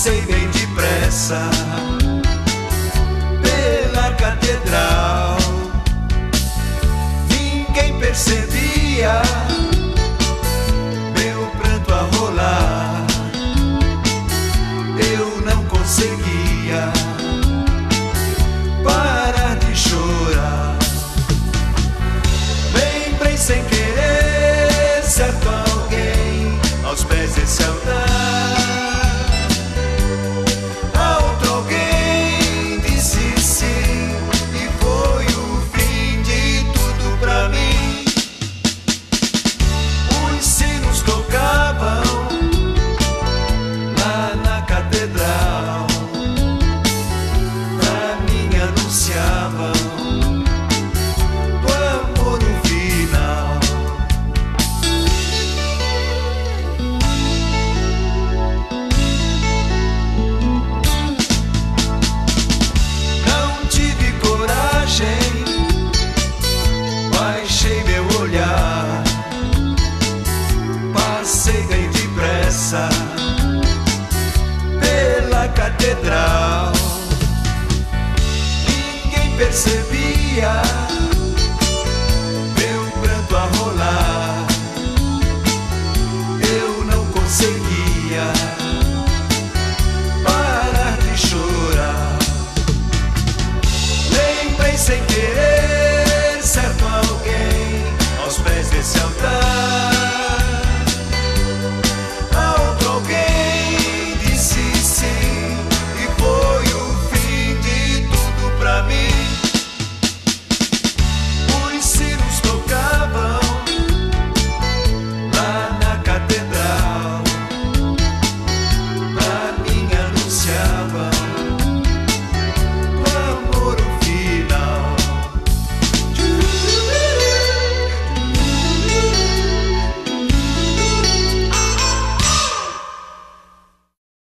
passei bem depressa pela catedral. Ninguém percebia. catedral. Ninguém percebia.